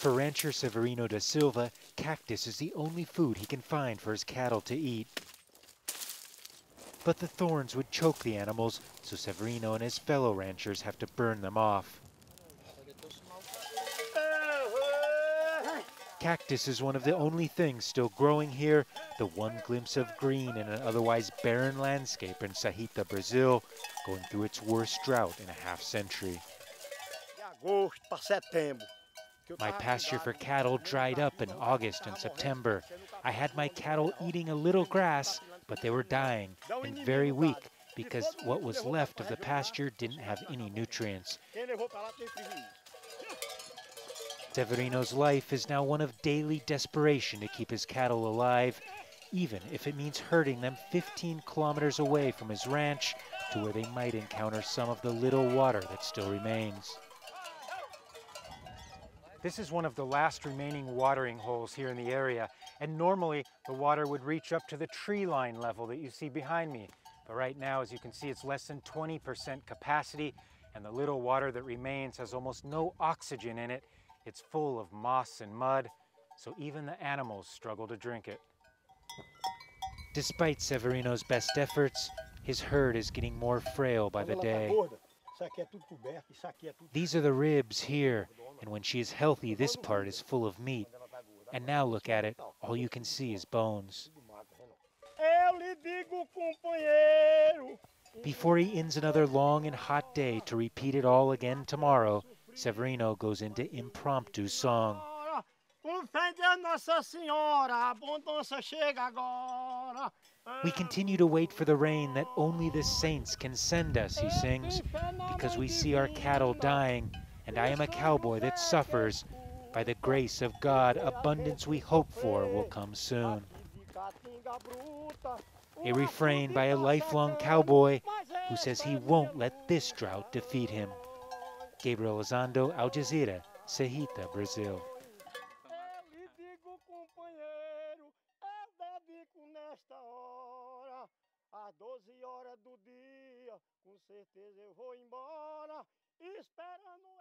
For rancher Severino da Silva, cactus is the only food he can find for his cattle to eat. But the thorns would choke the animals, so Severino and his fellow ranchers have to burn them off. Cactus is one of the only things still growing here, the one glimpse of green in an otherwise barren landscape in Serrita, Brazil, going through its worst drought in a half century. My pasture for cattle dried up in August and September. I had my cattle eating a little grass, but they were dying and very weak because what was left of the pasture didn't have any nutrients. Severino's life is now one of daily desperation to keep his cattle alive, even if it means herding them 15 kilometers away from his ranch to where they might encounter some of the little water that still remains. This is one of the last remaining watering holes here in the area, and normally the water would reach up to the tree line level that you see behind me. But right now, as you can see, it's less than 20% capacity, and the little water that remains has almost no oxygen in it, it's full of moss and mud, so even the animals struggle to drink it. Despite Severino's best efforts, his herd is getting more frail by the day. These are the ribs here, and when she is healthy, this part is full of meat. And now look at it, all you can see is bones. Before he ends another long and hot day to repeat it all again tomorrow, Severino goes into impromptu song. We continue to wait for the rain that only the saints can send us, he sings, because we see our cattle dying, and I am a cowboy that suffers. By the grace of God, abundance we hope for will come soon. A refrain by a lifelong cowboy who says he won't let this drought defeat him. Gabriel Elizondo, Al Jazeera, Serrita, Brazil. às 12 horas do dia, com certeza eu vou embora, esperando